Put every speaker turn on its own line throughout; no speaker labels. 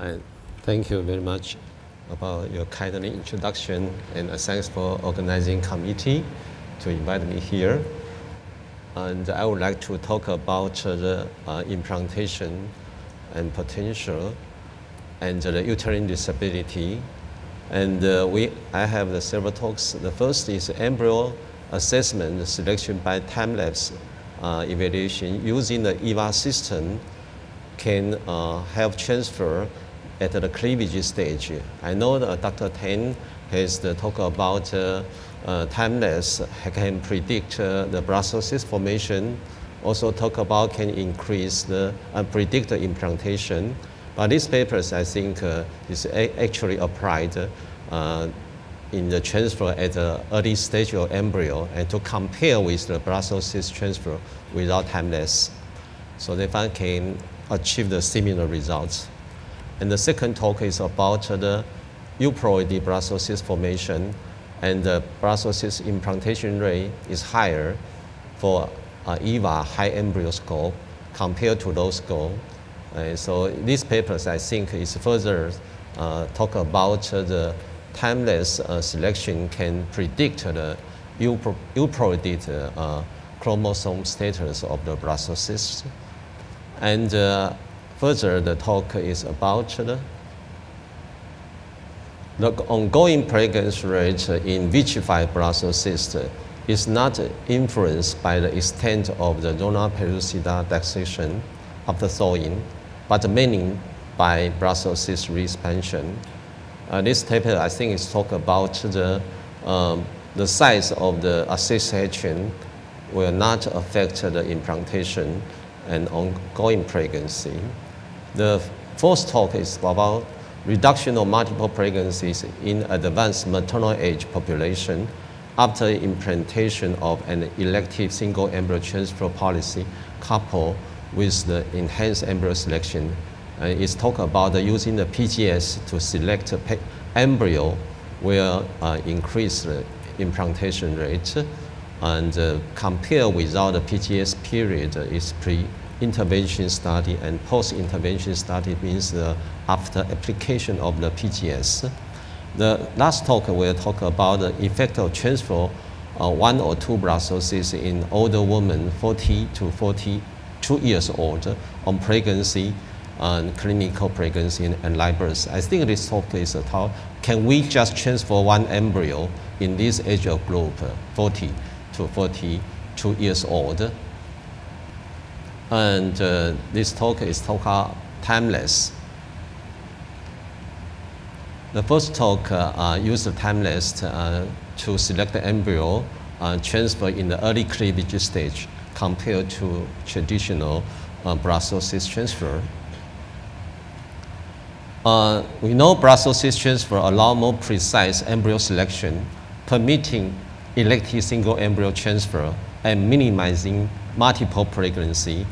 And thank you very much about your kindly introduction and thanks for organizing committee to invite me here. And I would like to talk about the uh, implantation and potential and the uterine receptivity. And uh, we, I have the several talks. The first is embryo assessment selection by time-lapse uh, evaluation using the EVA system can uh, help transfer at the cleavage stage. I know Dr. Tan has talked about uh, uh, time-lapse can predict uh, the blastocyst formation, also talk about can increase the uh, predict the implantation. But these papers, I think, uh, is actually applied in the transfer at the early stage of embryo and to compare with the blastocyst transfer without time-lapse. So they can achieve the similar results. And the second talk is about the euploid blastocyst formation and the blastocyst implantation rate is higher for uh, EVA high embryo score compared to low score. Uh, so these papers, I think, is further uh, talk about the time-lapse uh, selection can predict the euploided uh, chromosome status of the cyst. And uh, further, the talk is about the the ongoing pregnancy rate in vitrified blastocyst is not influenced by the extent of the zona pellucida dissection after thawing, but mainly by blastocyst re-expansion. Uh, this paper, I think, is talk about the, um, the size of the association will not affect the implantation and ongoing pregnancy. The fourth talk is about reduction of multiple pregnancies in advanced maternal age population after implementation of an elective single embryo transfer policy coupled with the enhanced embryo selection. Uh, it's talk about using the PGS to select embryo will uh, increase the implantation rate and uh, compare without the PGS period is pre intervention study and post-intervention study means uh, after application of the PGS. The last talk will talk about the effect of transfer uh, one or two Brussels in older women 40 to 42 years old on pregnancy and clinical pregnancy and live. I think this talk is about can we just transfer one embryo in this age group, 40 to 42 years old, and uh, this talk is talk time-lapse. The first talk uh, used the time-lapse uh, to select the embryo uh, transfer in the early cleavage stage compared to traditional uh, Brussels transfer. Uh, we know blastocyst transfer allow more precise embryo selection, permitting elective single embryo transfer and minimizing multiple pregnancy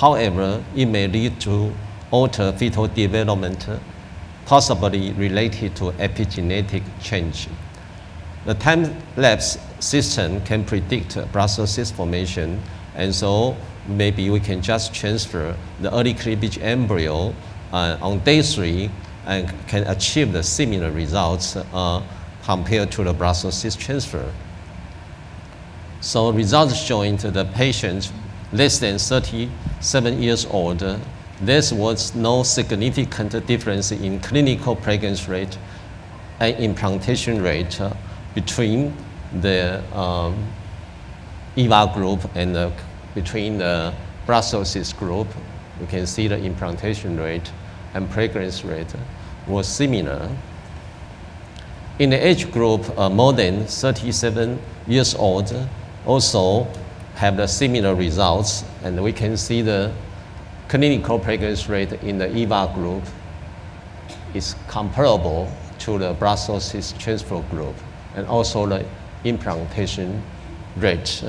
However, it may lead to altered fetal development, possibly related to epigenetic change. The time-lapse system can predict blastocyst formation, and so maybe we can just transfer the early cleavage embryo uh, on day three and can achieve the similar results uh, compared to the blastocyst transfer. So results showing to the patient less than 37 years old, there was no significant difference in clinical pregnancy rate and implantation rate between the um, EVA group and the, between the Brussels group. You can see the implantation rate and pregnancy rate was similar. In the age group uh, more than 37 years old, also have the similar results, and we can see the clinical pregnancy rate in the EVA group is comparable to the blastocyst transfer group, and also the implantation rate.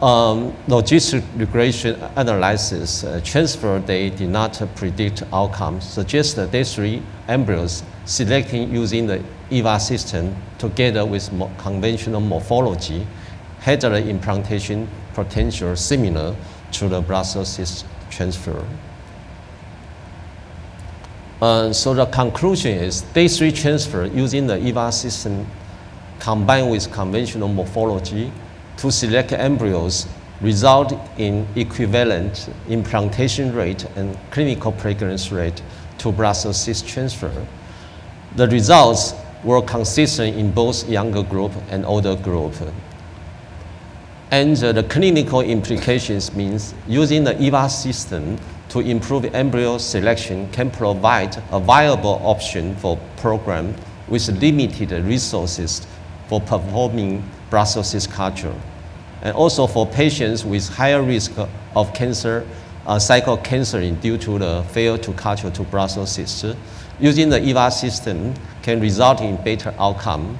Um, logistic regression analysis uh, transfer they did not predict outcomes, suggest that these three embryos selecting using the EVA system together with conventional morphology had the implantation potential similar to the blastocyst transfer. Uh, so the conclusion is day three transfer using the EVA system combined with conventional morphology to select embryos result in equivalent implantation rate and clinical pregnancy rate to blastocyst transfer. The results were consistent in both younger group and older group. And the clinical implications means using the EVA system to improve embryo selection can provide a viable option for program with limited resources for performing Brussels culture. And also for patients with higher risk of cancer, uh, cycle cancer due to the failure to culture to cysts, using the EVA system can result in better outcome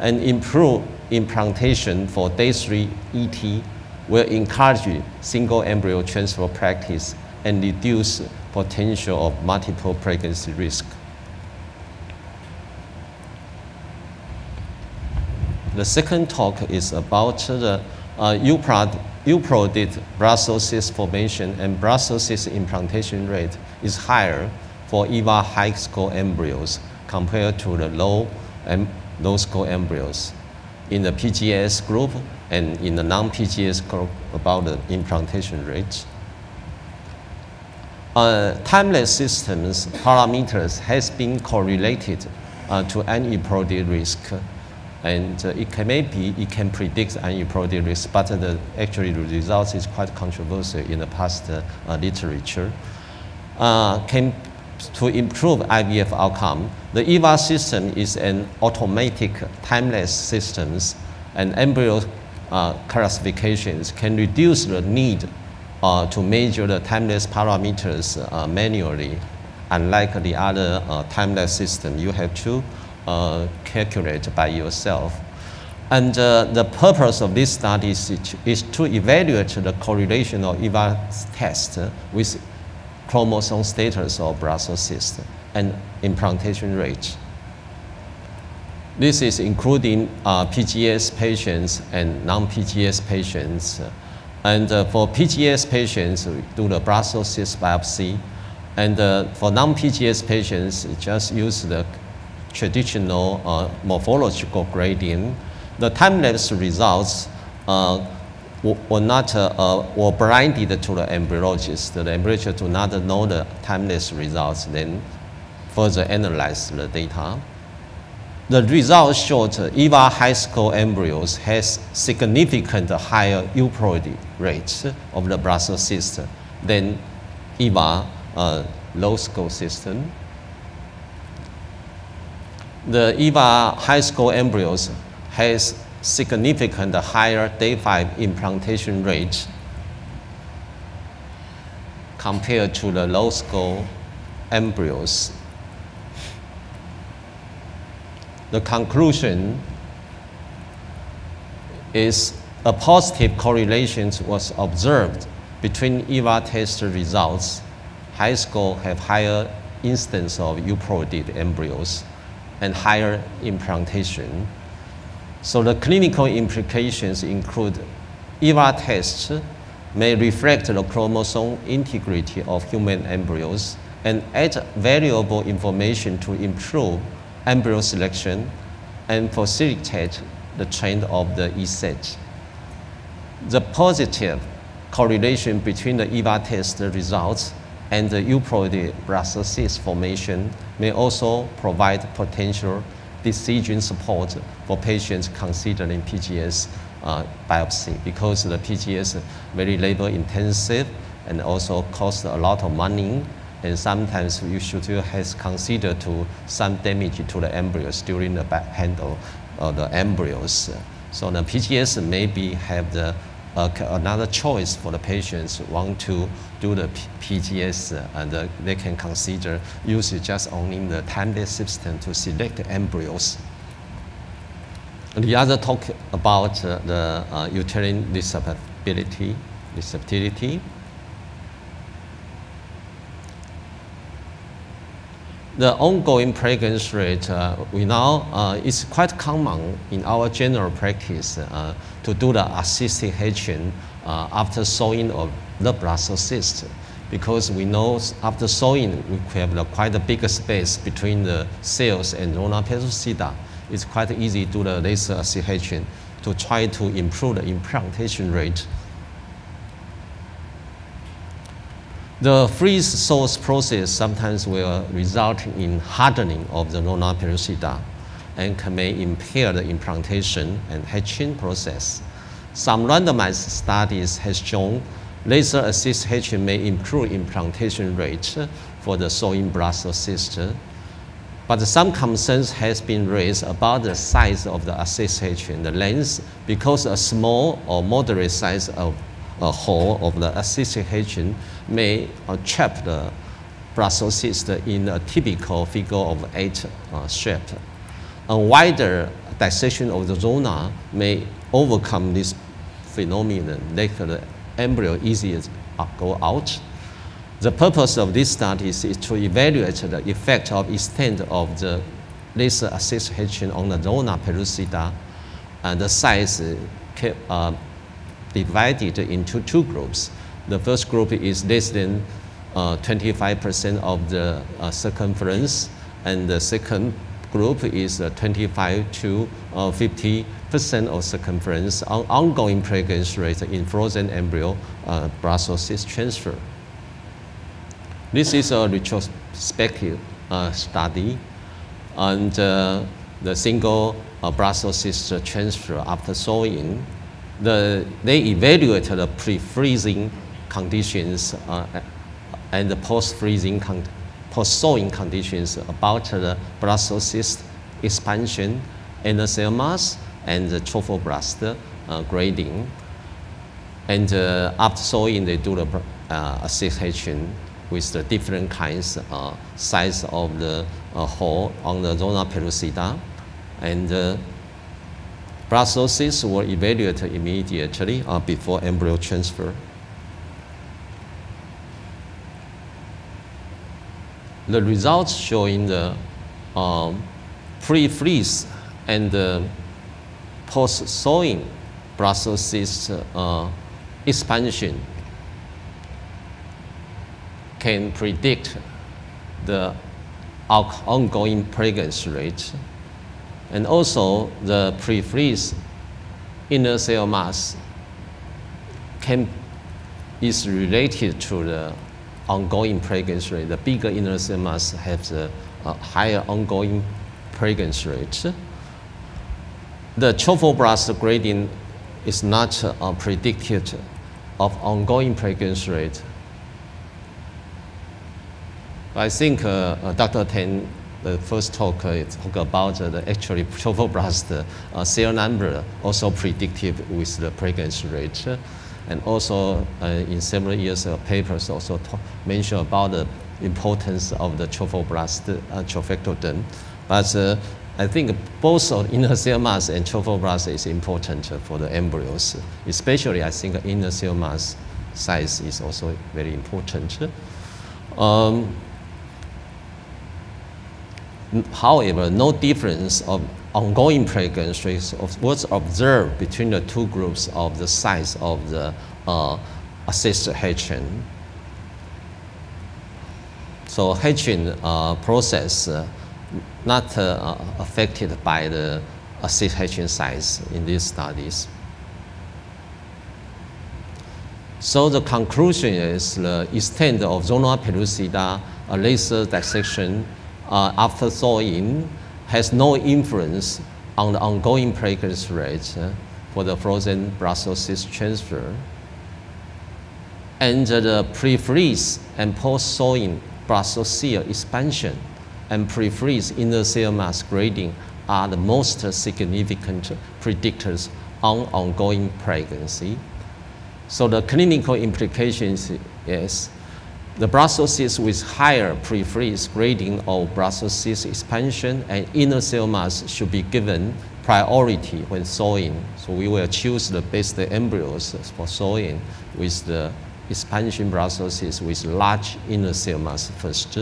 and improve implantation for day three ET will encourage single embryo transfer practice and reduce potential of multiple pregnancy risk. The second talk is about the uh, euploid Brussels cyst formation and blastocyst implantation rate is higher for EVA high score embryos compared to the low and low score embryos. In the PGS group and in the non-PGS group about the implantation rates. Uh, time-lapse systems parameters has been correlated uh, to aneuploidy risk and uh, it can maybe it can predict aneuploidy risk, but the actually the results is quite controversial in the past uh, literature. Uh, can to improve IVF outcome, the EVA system is an automatic time-lapse systems and embryo uh, classifications can reduce the need uh, to measure the time-lapse parameters uh, manually. Unlike the other uh, time-lapse system, you have to uh, calculate by yourself. And uh, the purpose of this study is, is to evaluate the correlation of EVA test with chromosome status of blastocyst and implantation rate. This is including uh, PGS patients and non-PGS patients. And uh, for PGS patients, we do the blastocyst biopsy. And uh, for non-PGS patients, just use the traditional uh, morphological gradient. The time-lapse results uh, were not uh, were blinded to the embryologist. The embryologist do not know the time-lapse results, then further analyze the data. The results showed EVA high score embryos has significant higher euploidy rates of the blastocyst than EVA uh, low score system. The EVA high score embryos has significant higher day 5 implantation rate compared to the low score embryos the conclusion is a positive correlation was observed between EVA test results. High score have higher instance of euploided embryos and higher implantation. So the clinical implications include EVA tests may reflect the chromosome integrity of human embryos and add valuable information to improve embryo selection and facilitate the trend of the ESET. The positive correlation between the EVA test results and the euploidy blastocyst formation may also provide potential decision support for patients considering PGS uh, biopsy because the PGS very labor intensive and also costs a lot of money and sometimes you should have considered to some damage to the embryos during the back handle of the embryos. So the PGS maybe have the uh, another choice for the patients want to do the PGS uh, and uh, they can consider using just only the time-lapse system to select embryos. The other talk about uh, the uterine receptibility, receptivity. The ongoing pregnancy rate, uh, we now, uh, it's quite common in our general practice uh, to do the assisted hatching uh, after thawing of the blastocyst. because we know after thawing, we have a quite a big space between the cells and zona pellucida. It's quite easy to do the laser assist hatching to try to improve the implantation rate. The freeze source process sometimes will result in hardening of the zona pellucida and can may impair the implantation and hatching process. Some randomized studies has shown laser assist hatching may improve implantation rate for the thawing blastocyst. But some concerns has been raised about the size of the assist hatching, the length, because a small or moderate size of a hole of the assist hatching may uh, trap the blastocyst in a typical figure of eight uh, shape. A wider dissection of the zona may overcome this phenomenon, make the embryo easier go out. The purpose of this study is to evaluate the effect of extent of the laser assist hatching on the zona pellucida and the size uh, divided into two groups. The first group is less than 25% uh, of the uh, circumference and the second group is uh, 25 to 50 percent of circumference on ongoing pregnancy rate in frozen embryo blastocyst transfer. This is a retrospective uh, study and uh, the single uh, blastocyst transfer after thawing. The, they evaluated the pre-freezing conditions uh, and the post-freezing post-thawing conditions about the blastocyst expansion, inner cell mass, and the trophoblast uh, grading. And uh, after thawing, they do the uh, association with the different kinds uh, size of the uh, hole on the zona pellucida. And uh, blastocysts were evaluated immediately uh, before embryo transfer. The results showing the um, pre-freeze and the post-thawing blastocyst uh, expansion can predict the ongoing pregnancy rate. And also the pre-freeze inner cell mass can, is related to the ongoing pregnancy rate. The bigger inner cell mass has a, a higher ongoing pregnancy rate. The trophoblast gradient is not uh, predicted of ongoing pregnancy rate. I think uh, uh, Dr. Tan, the first talk, uh, talk about uh, the actually trophoblast uh, cell number also predictive with the pregnancy rate. And also uh, in several years of papers also mention about the importance of the trophoblast uh, trophectoderm. But uh, I think both inner cell mass and trophoblast is important for the embryos. Especially I think inner cell mass size is also very important. Um, however, no difference of ongoing pregnancy was observed between the two groups of the size of the uh, assisted hatching. So hatching uh, process uh, not uh, affected by the assisted hatching size in these studies. So the conclusion is the extent of zona pellucida laser dissection uh, after thawing has no influence on the ongoing pregnancy rate uh, for the frozen blastocyst transfer. And the pre-freeze and post-thawing blastocyst expansion and pre-freeze inner cell mass grading are the most significant predictors on ongoing pregnancy. So the clinical implications is the blastocyst with higher pre-freeze grading of blastocyst expansion and inner cell mass should be given priority when thawing. So we will choose the best embryos for thawing with the expansion blastocyst with large inner cell mass first.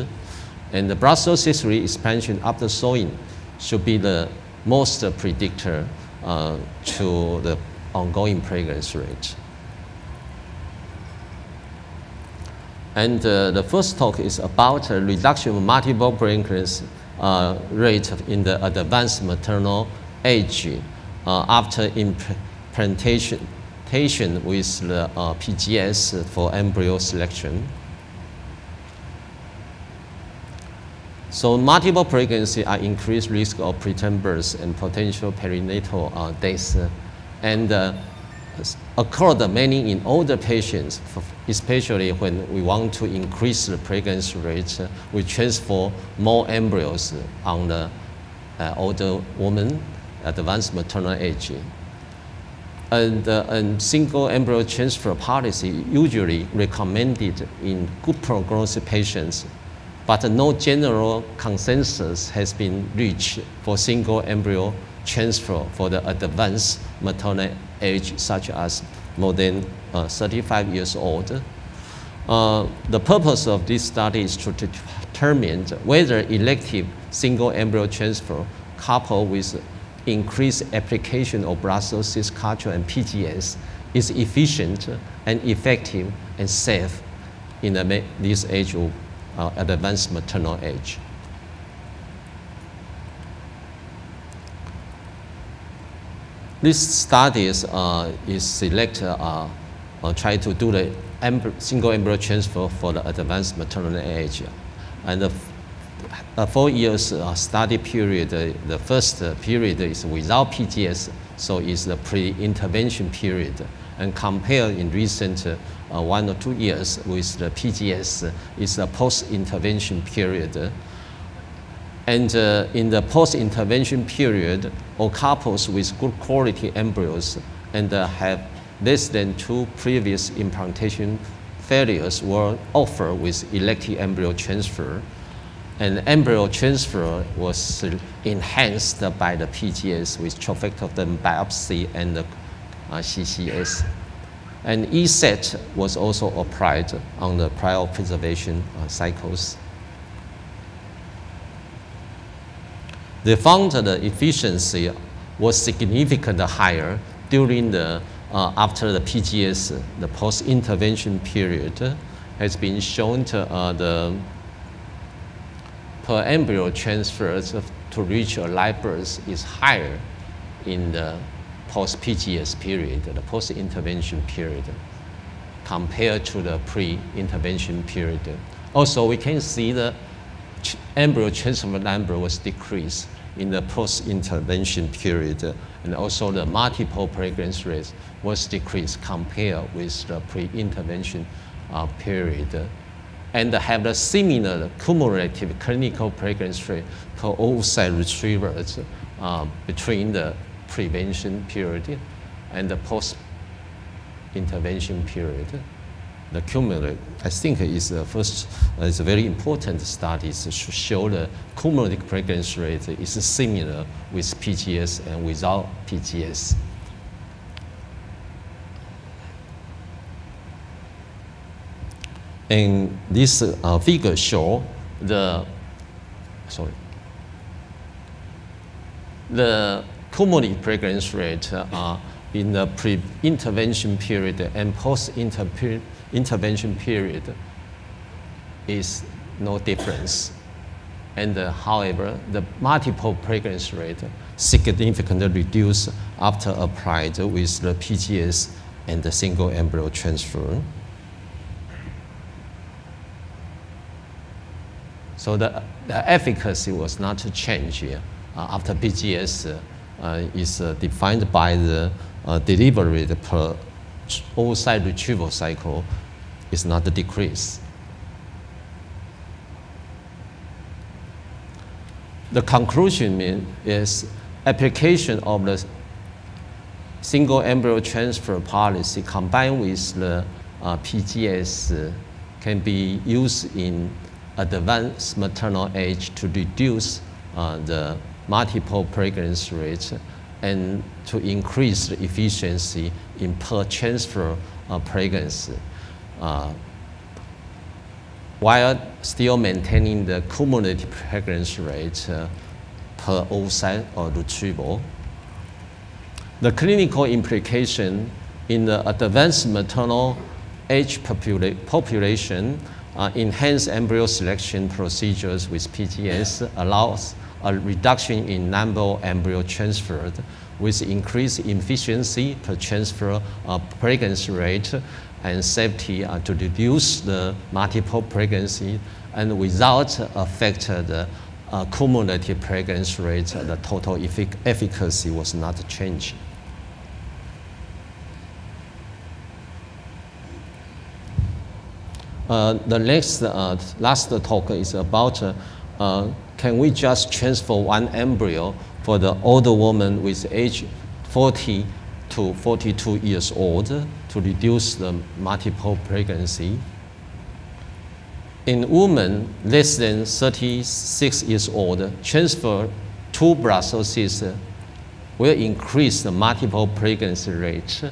And the blastocyst re-expansion after thawing should be the most predictor uh, to the ongoing pregnancy rate. And uh, the first talk is about reduction of multiple pregnancy uh, rate in the advanced maternal age uh, after implantation with the uh, PGS for embryo selection. So multiple pregnancy are increased risk of preterm birth and potential perinatal uh, death. And occurred mainly in older patients, especially when we want to increase the pregnancy rate, we transfer more embryos on the uh, older woman, advanced maternal age. And, uh, and single embryo transfer policy usually recommended in good prognosis patients but no general consensus has been reached for single embryo transfer for the advanced maternal age, such as more than uh, 35 years old. Uh, the purpose of this study is to determine whether elective single embryo transfer coupled with increased application of blastocyst culture and PGS is efficient and effective and safe in the, this age of uh, advanced maternal age. This studies uh, is select, uh, uh, try to do the single embryo transfer for the advanced maternal age. And the uh, four years study period, the first period is without PGS, so it's the pre-intervention period. And compare in recent one or two years with the PGS, is the post-intervention period. And uh, in the post-intervention period, all couples with good quality embryos and uh, have less than two previous implantation failures were offered with elective embryo transfer. And embryo transfer was enhanced by the PGS with trophectoderm biopsy and the uh, CCS. And ESET was also applied on the cryopreservation uh, cycles. The efficiency was significantly higher during the, uh, after the PGS, the post-intervention period, has been shown to uh, the per embryo transfers to reach a live birth is higher in the post-PGS period, the post-intervention period, compared to the pre-intervention period. Also, we can see the embryo transfer number was decreased in the post-intervention period, and also the multiple pregnancy rate was decreased compared with the pre-intervention uh, period, and have a similar cumulative clinical pregnancy rate for oocyte retrievers uh, between the prevention period and the post-intervention period the cumulative, I think is the first, uh, is a very important study to show the cumulative pregnancy rate is similar with PGS and without PGS. And this uh, figure show the, sorry, the cumulative pregnancy rate uh, in the pre-intervention period and post-intervention intervention period is no difference. And uh, however, the multiple pregnancy rate significantly reduced after applied with the PGS and the single embryo transfer. So the, the efficacy was not changed uh, after PGS uh, is uh, defined by the uh, delivery per oocyte retrieval cycle is not a decrease. The conclusion is application of the single embryo transfer policy combined with the uh, PGS uh, can be used in advanced maternal age to reduce uh, the multiple pregnancy rates and to increase the efficiency in per transfer pregnancy uh, while still maintaining the cumulative pregnancy rate uh, per oocyte or retrieval. The clinical implication in the advanced maternal age popula population uh, enhanced embryo selection procedures with PGS allows a reduction in number of embryo transferred with increased efficiency per transfer of pregnancy rate and safety uh, to reduce the multiple pregnancy and without affect the uh, cumulative pregnancy rate, the total effic efficacy was not changed. Uh, the next, uh, last talk is about uh, can we just transfer one embryo for the older woman with age 40 to 42 years old to reduce the multiple pregnancy. In women less than 36 years old, transfer blastocysts will increase the multiple pregnancy rate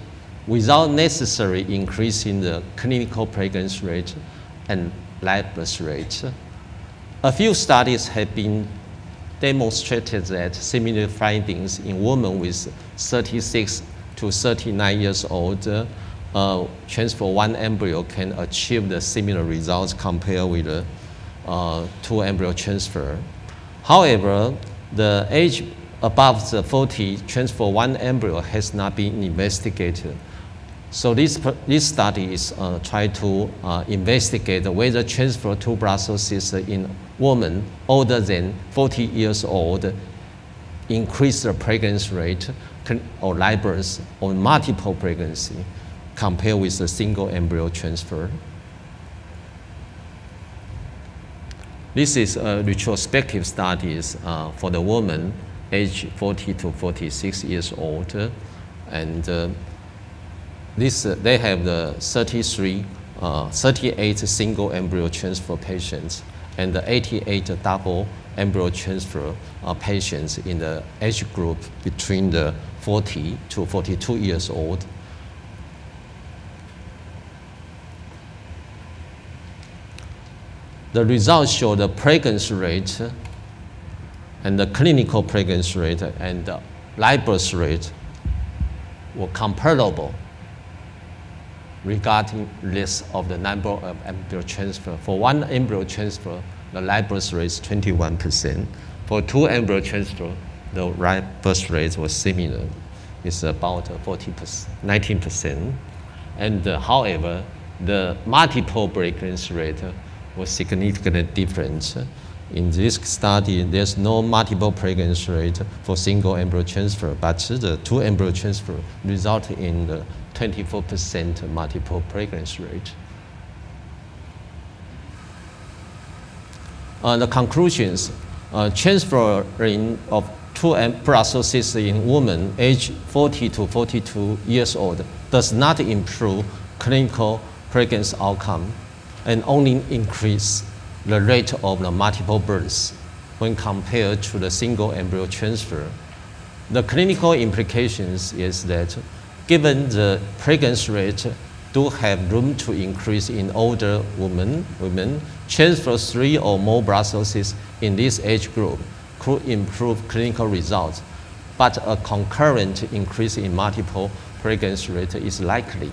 without necessarily increasing the clinical pregnancy rate and live birth rate. A few studies have been demonstrated that similar findings in women with 36 to 39 years old uh, transfer one embryo can achieve the similar results compared with the uh, two embryo transfer. However, the age above the 40 transfer one embryo has not been investigated. So this, this study is uh, trying to uh, investigate whether transfer two blastocysts in women older than 40 years old increase the pregnancy rate or live birth or multiple pregnancy compared with a single embryo transfer. This is a retrospective studies uh, for the woman aged 40 to 46 years old and uh, this, uh, they have the 33, uh, 38 single embryo transfer patients and the 88 double embryo transfer uh, patients in the age group between the 40 to 42 years old. The results show the pregnancy rate and the clinical pregnancy rate and the live birth rate were comparable regarding list of the number of embryo transfer. For one embryo transfer, the live birth rate is 21%. For two embryo transfer, the live birth rate was similar. It's about 40%, 19%. And uh, however, the multiple pregnancy rate was significantly different. In this study, there's no multiple pregnancy rate for single embryo transfer, but the two embryo transfer result in the 24% multiple pregnancy rate. Uh, the conclusions, uh, transferring of two cysts in women aged 40 to 42 years old does not improve clinical pregnancy outcome and only increase the rate of the multiple births when compared to the single embryo transfer. The clinical implications is that given the pregnancy rate do have room to increase in older women, women transfer three or more cysts in this age group could improve clinical results, but a concurrent increase in multiple pregnancy rate is likely.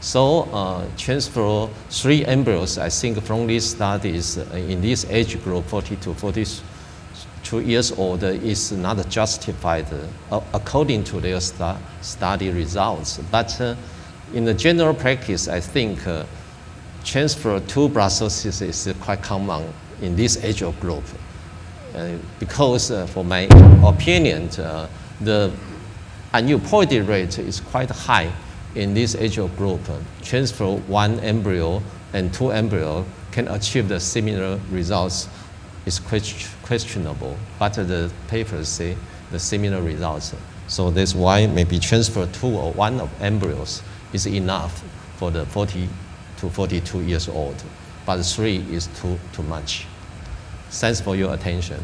So uh, transfer three embryos, I think from these studies uh, in this age group, 40 to 42 years old is not justified uh, according to their stu study results. But uh, in the general practice, I think uh, transfer to blastocysts is quite common in this age group. Uh, because for my opinion, the aneuploidy rate is quite high in this age of group. Uh, transfer one embryo and two embryo can achieve the similar results is questionable, but the papers say the similar results. So that's why maybe transfer two or one of embryos is enough for the 40 to 42 years old, but three is too, too much. Thanks for your attention.